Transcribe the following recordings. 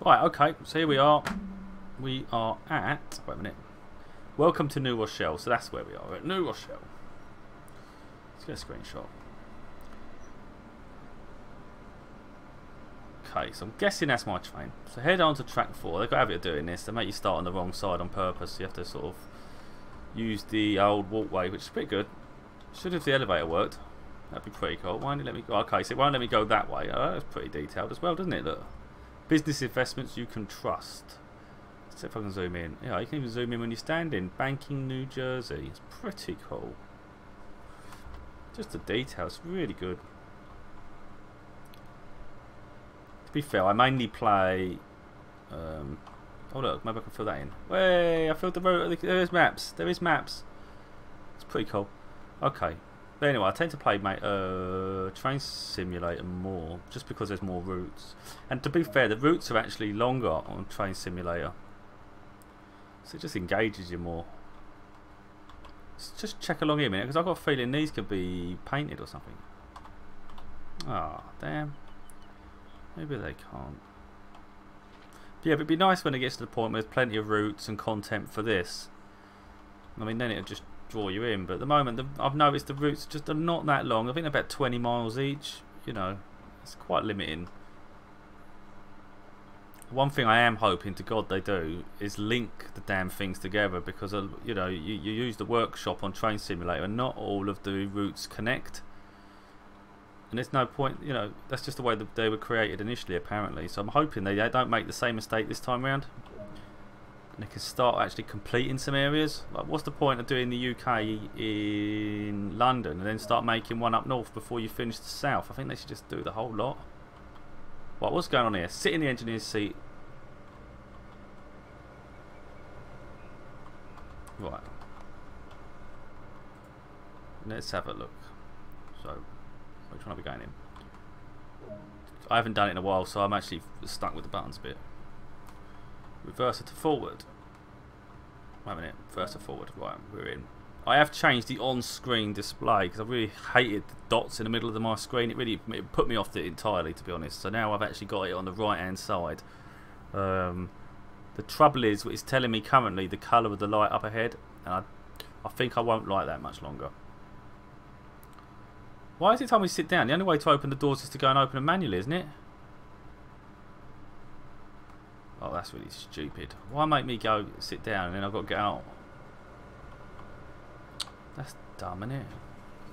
Right, okay, so here we are. We are at. Wait a minute. Welcome to New Rochelle. So that's where we are at New Rochelle. Let's get a screenshot. Okay, so I'm guessing that's my train. So head on to track 4. They've got a habit of doing this. They make you start on the wrong side on purpose. So you have to sort of use the old walkway, which is pretty good. Should have the elevator worked. That'd be pretty cool. Why didn't it let me go? Okay, so it won't let me go that way. Oh, that's pretty detailed as well, doesn't it? Look. Business investments you can trust. Let's see if I can zoom in. Yeah, you can even zoom in when you're standing. Banking New Jersey. It's pretty cool. Just the details, really good. To be fair, I mainly play. Um, oh look, maybe I can fill that in. Way, I filled the road. There is maps. There is maps. It's pretty cool. Okay. But anyway, I tend to play mate, uh, Train Simulator more, just because there's more routes. And to be fair, the routes are actually longer on Train Simulator. So it just engages you more. Let's just check along here a minute, because I've got a feeling these could be painted or something. Ah, oh, damn. Maybe they can't. But yeah, it'd be nice when it gets to the point where there's plenty of routes and content for this. I mean, then it'll just draw you in. But at the moment, the, I've noticed the routes just are not that long. I think they're about 20 miles each. You know, it's quite limiting. One thing I am hoping to God they do is link the damn things together because uh, you know you, you use the workshop on Train Simulator and not all of the routes connect. And there's no point, you know, that's just the way that they were created initially apparently. So I'm hoping they don't make the same mistake this time around and they can start actually completing some areas. Like, what's the point of doing the UK in London and then start making one up north before you finish the south? I think they should just do the whole lot. What, what's going on here? Sit in the engineer's seat. Right. Let's have a look. So, which one are we going in? I haven't done it in a while, so I'm actually stuck with the buttons a bit. Reverser to forward. Wait a minute. Reverser forward. Right, we're in. I have changed the on-screen display because I really hated the dots in the middle of my screen. It really it put me off it entirely, to be honest. So now I've actually got it on the right-hand side. Um, the trouble is, it's telling me currently the colour of the light up ahead, and I, I think I won't like that much longer. Why is it telling me to sit down? The only way to open the doors is to go and open them manually, isn't it? Oh, that's really stupid. Why make me go sit down and then I've got to get out? That's dumb, isn't it?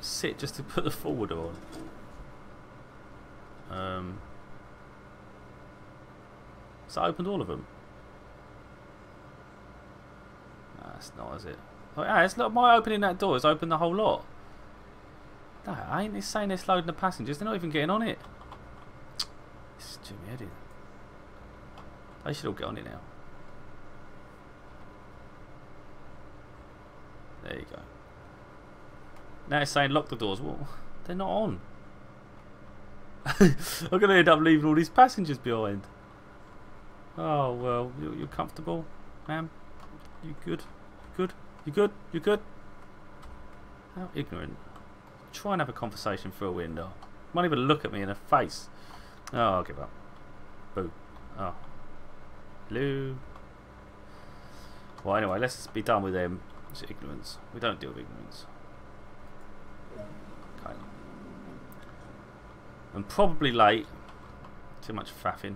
Sit just to put the forward on. Um, so I opened all of them. that's not, is it? Oh, yeah, it's not my opening that door. It's opened the whole lot. No, I ain't. It's saying it's loading the passengers. They're not even getting on it. It's Jimmy Eddie. They should all get on it now. There you go. Now it's saying lock the doors. Well, they're not on. I'm going to end up leaving all these passengers behind. Oh, well, you're, comfortable, ma'am? You good? Good? You good? You good? How ignorant. Try and have a conversation through a window. Won't even look at me in the face. Oh, I'll give up. Boo. Oh. Hello. Well, anyway, let's be done with them. It's ignorance. We don't deal with ignorance. I'm probably late. Too much faffing.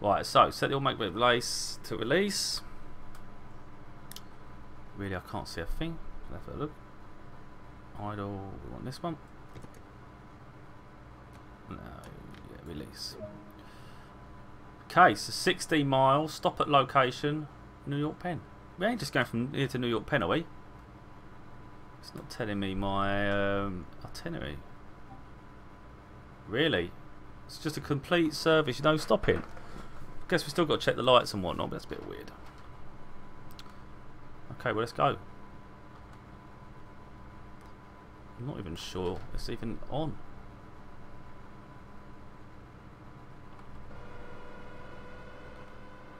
Right, so set the automatic release to release. Really, I can't see a thing. Let's have a look. Idle. We want this one. No, yeah, release. Okay, so 16 miles, stop at location, New York Penn. We ain't just going from here to New York Penn, are we? It's not telling me my um, itinerary. Really? It's just a complete service, no stopping. I guess we still got to check the lights and whatnot, but that's a bit weird. Okay, well let's go. I'm not even sure it's even on.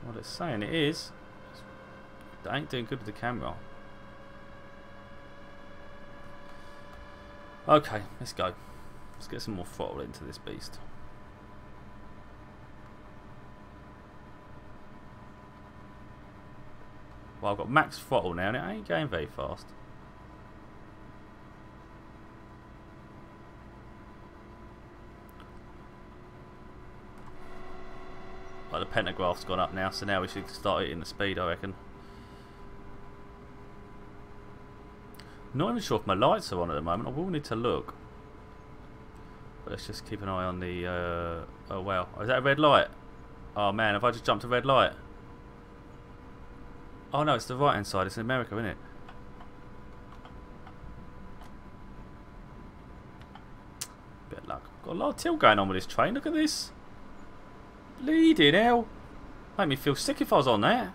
What it's saying it is, I ain't doing good with the camera. Okay, let's go. Let's get some more throttle into this beast. Well, I've got max throttle now and it ain't going very fast. Like the pantograph's gone up now, so now we should start hitting the speed, I reckon. Not even sure if my lights are on at the moment. I will need to look. But let's just keep an eye on the... Uh, oh, wow. Is that a red light? Oh, man. Have I just jumped a red light? Oh, no. It's the right-hand side. It's in America, isn't it? Bit of luck. Got a lot of tilt going on with this train. Look at this. Bleeding hell. Make me feel sick if I was on that.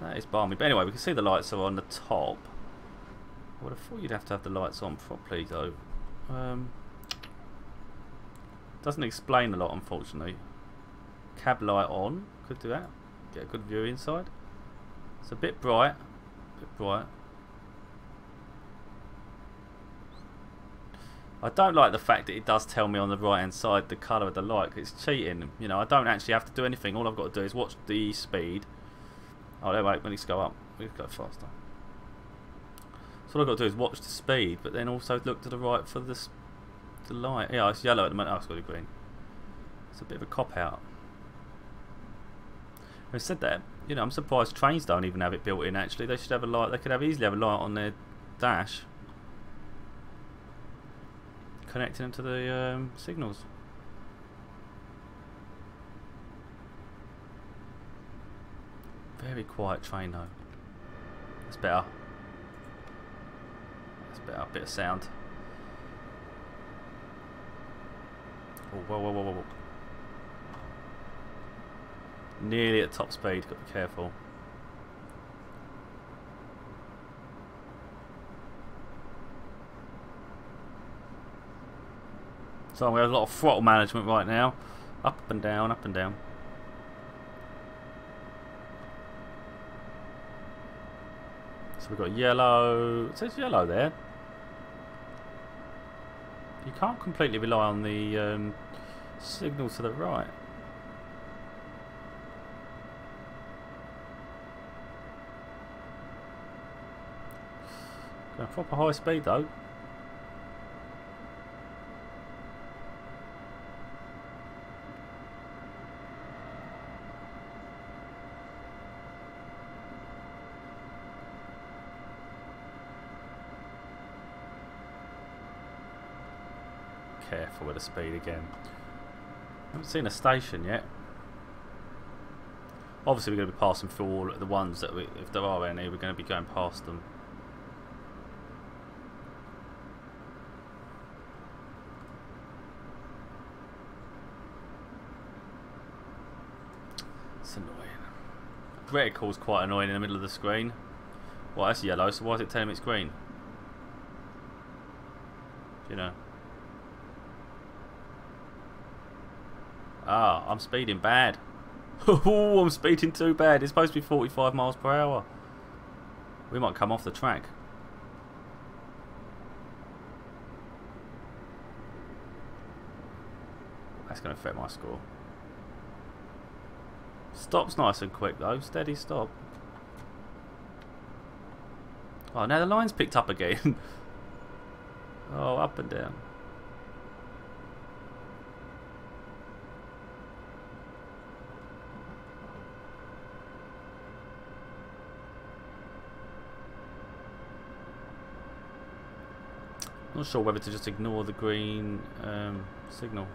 That is balmy. But anyway, we can see the lights are on the top. I would have thought you'd have to have the lights on properly, though. Um, doesn't explain a lot, unfortunately. Cab light on. Could do that. Get a good view inside. It's a bit bright. A bit bright. I don't like the fact that it does tell me on the right hand side the colour of the light. It's cheating. You know, I don't actually have to do anything. All I've got to do is watch the speed Oh, no, wait, we need to go up. We need to go faster. So all I've got to do is watch the speed, but then also look to the right for the, the light. Yeah, it's yellow at the moment. Oh, it's got be green. It's a bit of a cop-out. Having said that, you know, I'm surprised trains don't even have it built in, actually. They should have a light. They could have easily have a light on their dash. Connecting them to the um, signals. Very quiet train though. That's better. That's better. A bit of sound. Oh, whoa, whoa, whoa, whoa. Nearly at top speed. Got to be careful. So we have a lot of throttle management right now. Up and down, up and down. So we've got yellow. It says yellow there. You can't completely rely on the um, signal to the right. Going proper high speed though. Careful with the speed again. haven't seen a station yet. Obviously we're going to be passing through all the ones that we, if there are any, we're going to be going past them. It's annoying. Reticle's quite annoying in the middle of the screen. Well, that's yellow, so why is it telling me it's green? Do you know? Ah, I'm speeding bad. oh, I'm speeding too bad. It's supposed to be 45 miles per hour. We might come off the track. That's going to affect my score. Stop's nice and quick though. Steady stop. Oh, now the line's picked up again. oh, up and down. Not sure whether to just ignore the green um, signal.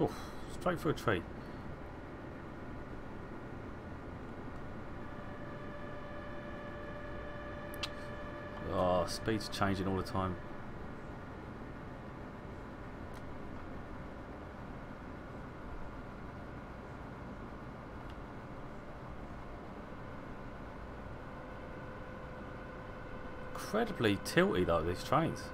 Oh, straight for a tree. Oh, speed's changing all the time. Incredibly tilty though, these trains.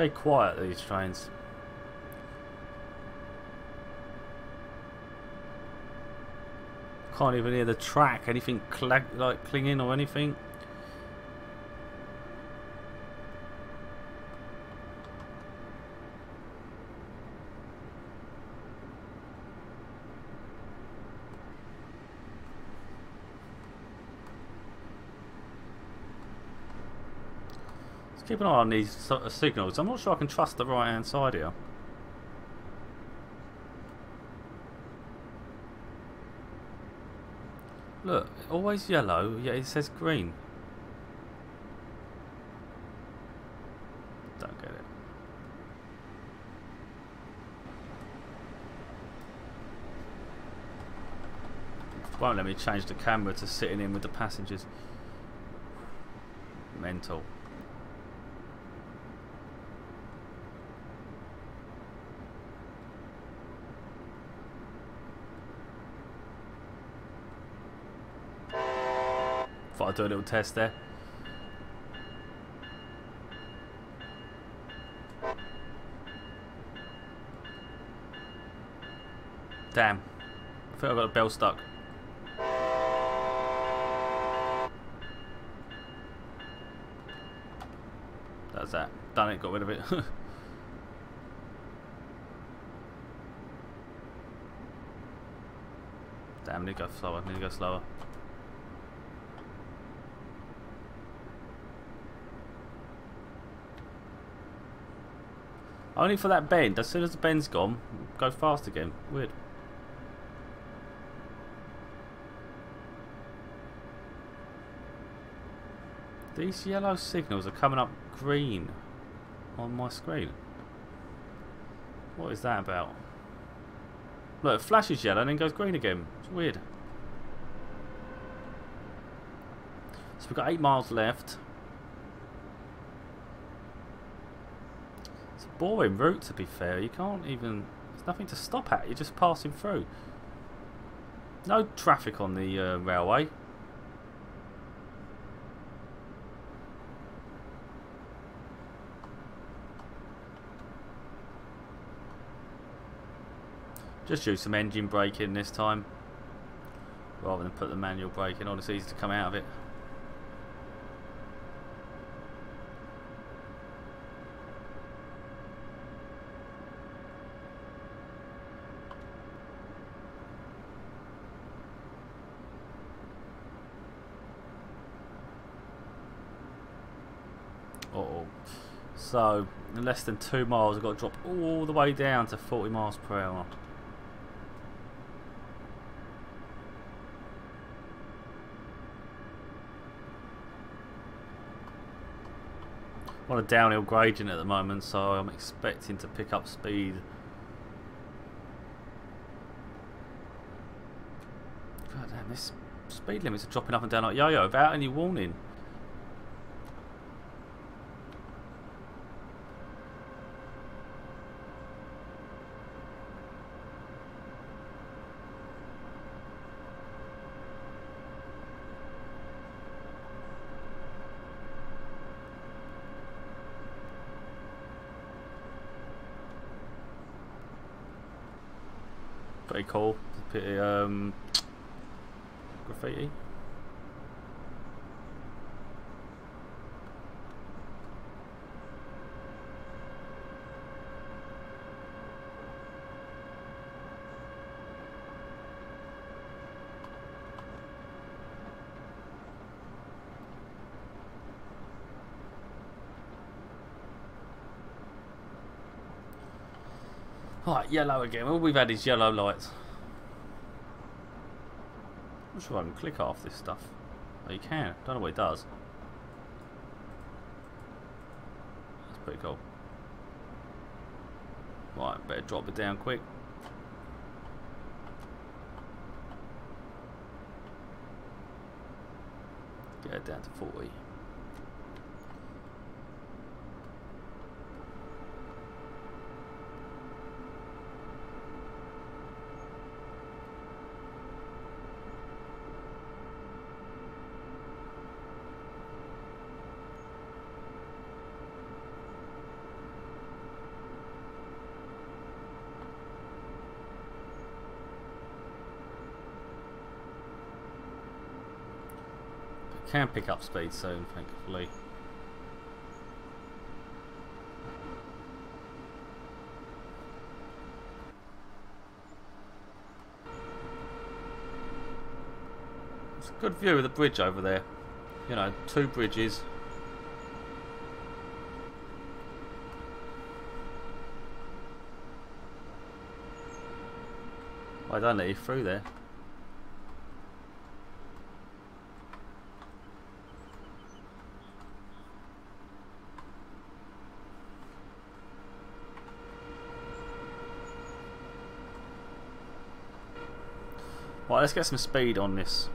Very quiet these trains. Can't even hear the track, anything like clinging or anything. Keep an eye on these signals. I'm not sure I can trust the right hand side here. Look, always yellow, yet it says green. Don't get it. Won't let me change the camera to sitting in with the passengers. Mental. I'll do a little test there. Damn. I think I've got a bell stuck. That's that. Done it, got rid of it. Damn, need to go slower, need to go slower. Only for that bend. As soon as the bend's gone, go fast again. Weird. These yellow signals are coming up green on my screen. What is that about? Look, it flashes yellow and then goes green again. It's weird. So we've got eight miles left. Boring route to be fair. You can't even... There's nothing to stop at. You're just passing through. No traffic on the uh, railway. Just use some engine braking this time. Rather than put the manual braking on. It's easy to come out of it. Oh. So, in less than two miles, I've got to drop all the way down to 40 miles per hour. On a downhill gradient at the moment, so I'm expecting to pick up speed. God damn, this speed limits are dropping up and down like yo-yo without any warning. Pretty, um, graffiti. Right, yellow again. All we've had is yellow lights. I'm sure I can click off this stuff. Oh, you can. Don't know what it does. That's pretty cool. Right, better drop it down quick. Get it down to 40. Can pick up speed soon, thankfully. It's a good view of the bridge over there. You know, two bridges. I don't let you through there. Let's get some speed on this.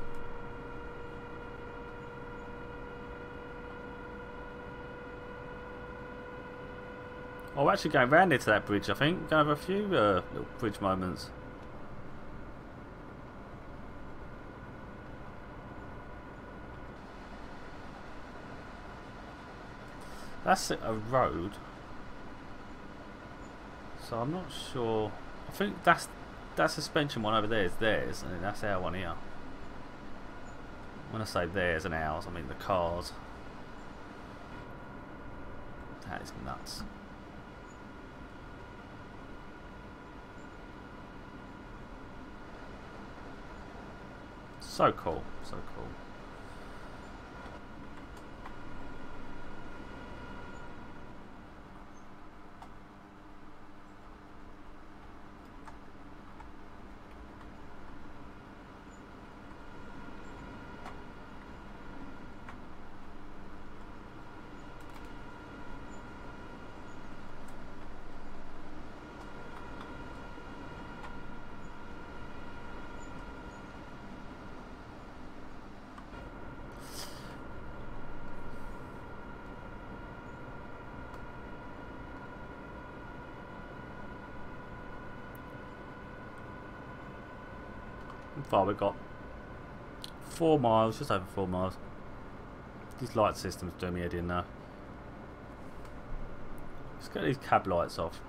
Oh, we're actually going round into that bridge, I think. Going to have a few uh, little bridge moments. That's a road. So I'm not sure. I think that's that suspension one over there is theirs, and that's our one here. When I say theirs and ours, I mean the cars. That is nuts. So cool, so cool. Far we've got four miles, just over four miles. These light systems doing me head in now. Let's get these cab lights off.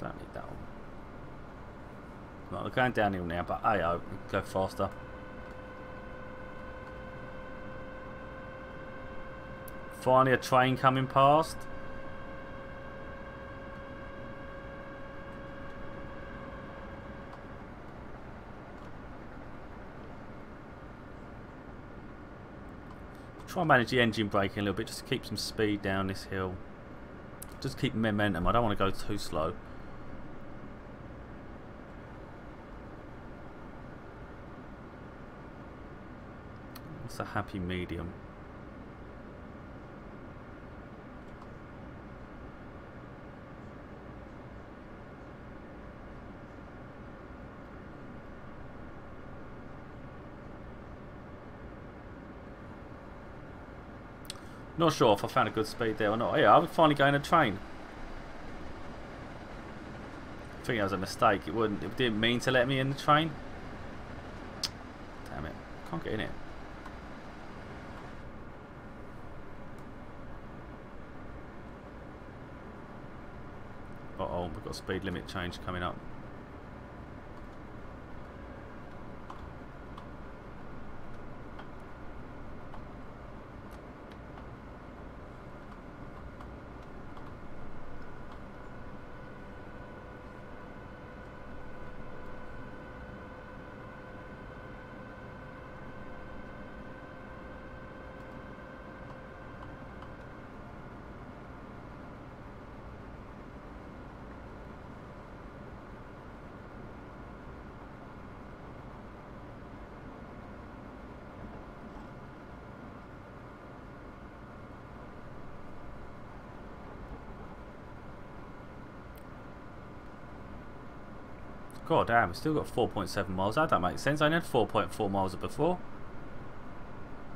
Don't need that one. Right, we're going downhill now, but oh, AO, go faster. Finally a train coming past. Try and manage the engine braking a little bit just to keep some speed down this hill. Just keep momentum. I don't want to go too slow. It's a happy medium. Not sure if I found a good speed there or not. Yeah, I'm finally going a train. I think that was a mistake. It wouldn't. It didn't mean to let me in the train. Damn it! Can't get in it. Uh oh, we've got speed limit change coming up. God damn, we still got 4.7 miles. That don't make sense. I only had 4.4 miles before.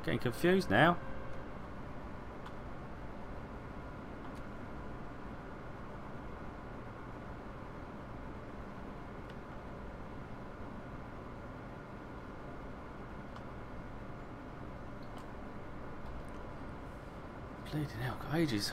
Getting confused now. Bleeding hell, ages.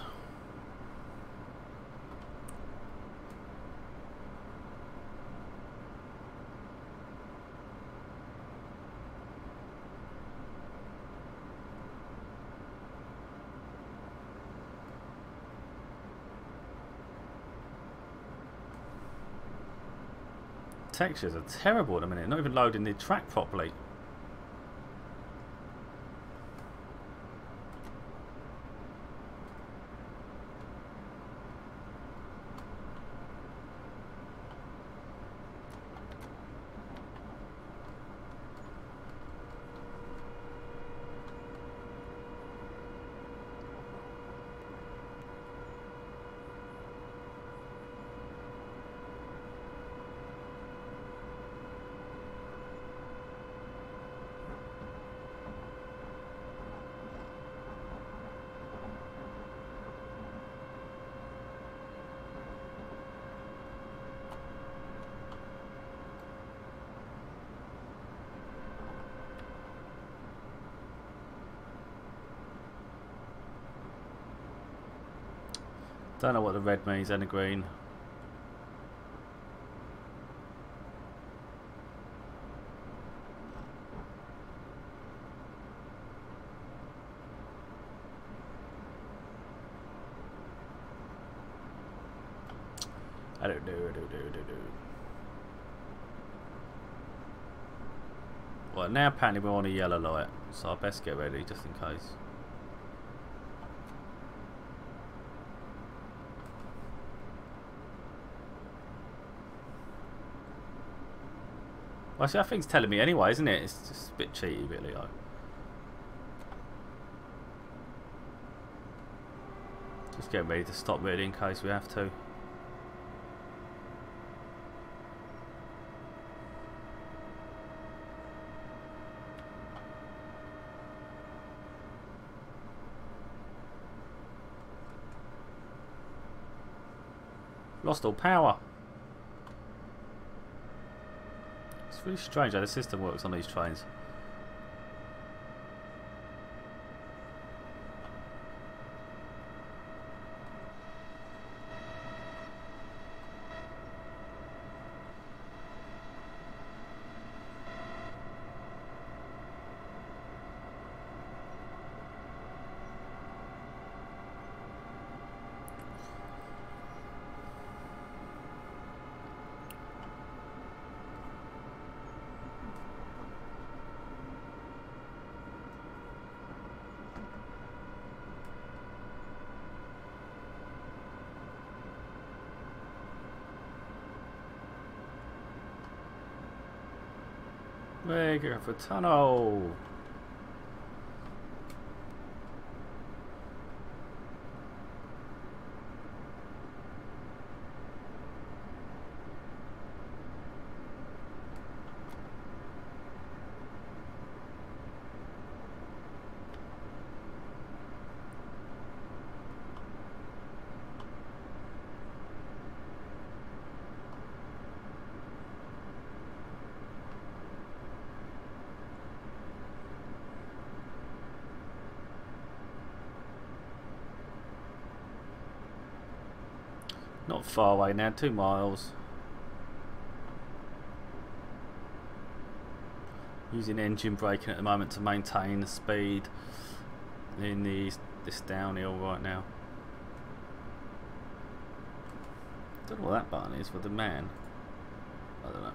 Textures are terrible at the minute. Not even loading the track properly. Don't know what the red means and the green. I don't know, I don't know, I don't know. Well, now apparently we're on a yellow light, so I best get ready just in case. Well, see, I think it's telling me anyway, isn't it? It's just a bit cheaty, really. Though. Just getting ready to stop, really, in case we have to. Lost all power. It's really strange how the system works on these trains. We're for tunnel. Not far away now, two miles. Using engine braking at the moment to maintain the speed in the, this downhill right now. Don't know what that button is for the man. I don't know.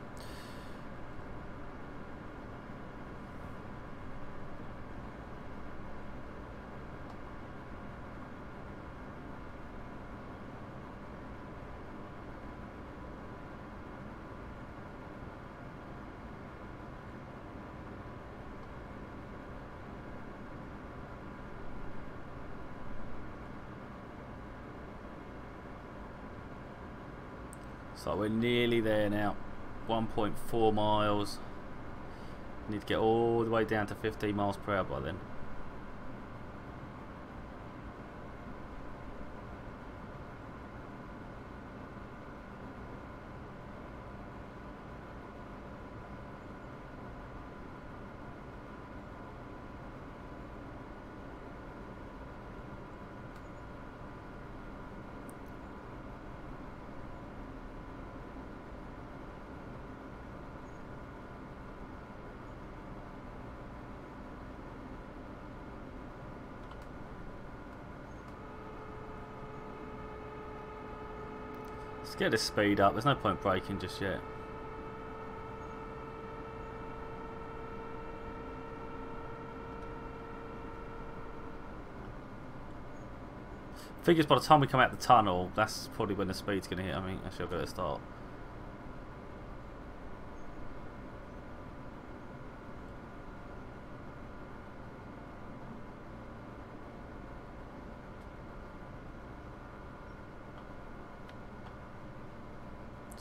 So we're nearly there now. 1.4 miles. Need to get all the way down to 15 miles per hour by then. get this speed up. There's no point braking just yet. Figures by the time we come out the tunnel, that's probably when the speed's going to hit. I mean, actually, I've got to start.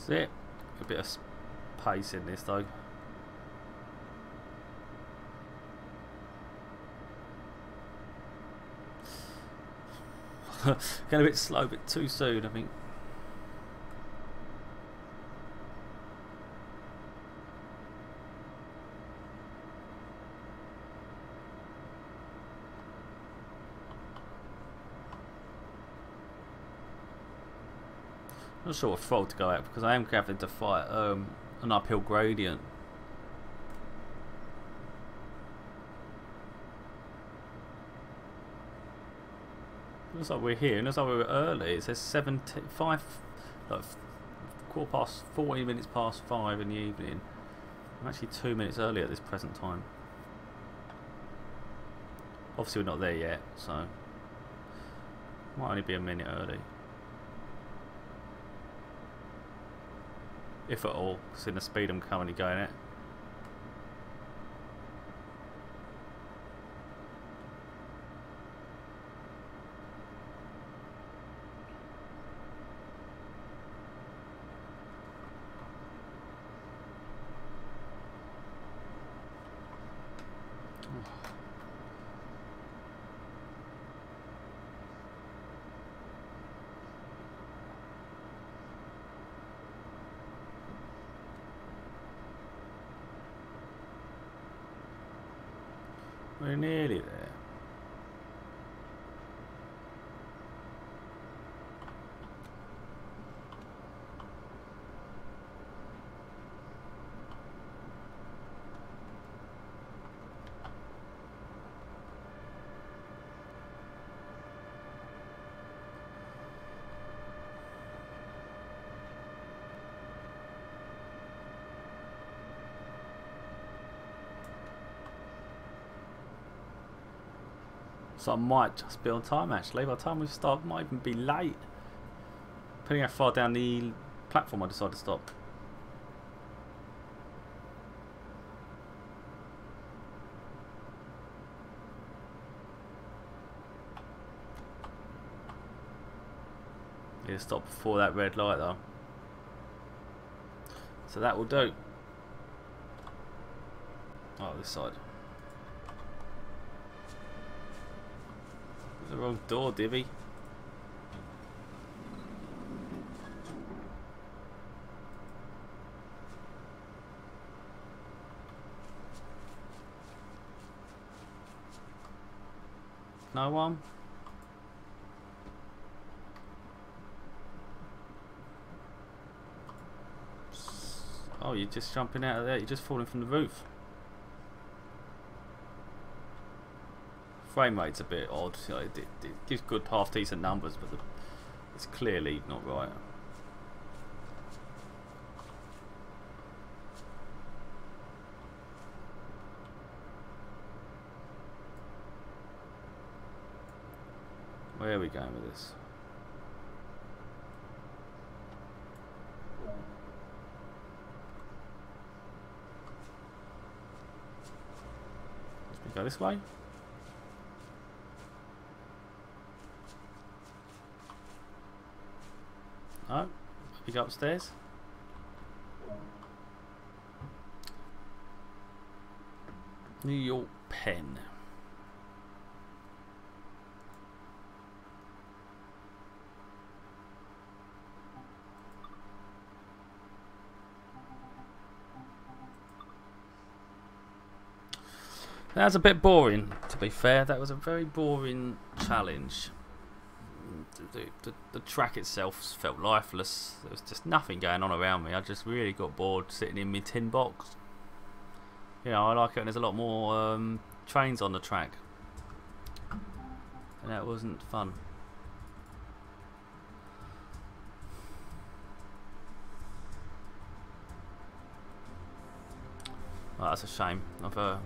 That's it. A bit of pace in this though. Getting a bit slow, a bit too soon, I think. I'm not sure what fault to go at because I am having to fight um, an uphill gradient. Looks like we're here. Looks like we were early. It says 17, 5, like quarter past, 40 minutes past 5 in the evening. I'm actually 2 minutes early at this present time. Obviously we're not there yet, so might only be a minute early. If at all, in the speed I'm currently going at. We're nearly there. So I might just be on time actually. By the time we start, might even be late. Depending how far down the platform I decide to stop. Yeah, stop before that red light though. So that will do. Oh, this side. Wrong door, Divvy. No one? Oh, you're just jumping out of there. You're just falling from the roof. Frame rate's a bit odd. You know, it, it, gives good half decent numbers, but the, it's clearly not right. Where are we going with this? Let's go this way. Oh, we go upstairs. New York Penn. That was a bit boring, to be fair. That was a very boring challenge the, the, the track itself felt lifeless. There was just nothing going on around me. I just really got bored sitting in my tin box. You know, I like it when there's a lot more um, trains on the track. And that wasn't fun. Well, that's a shame. I've uh,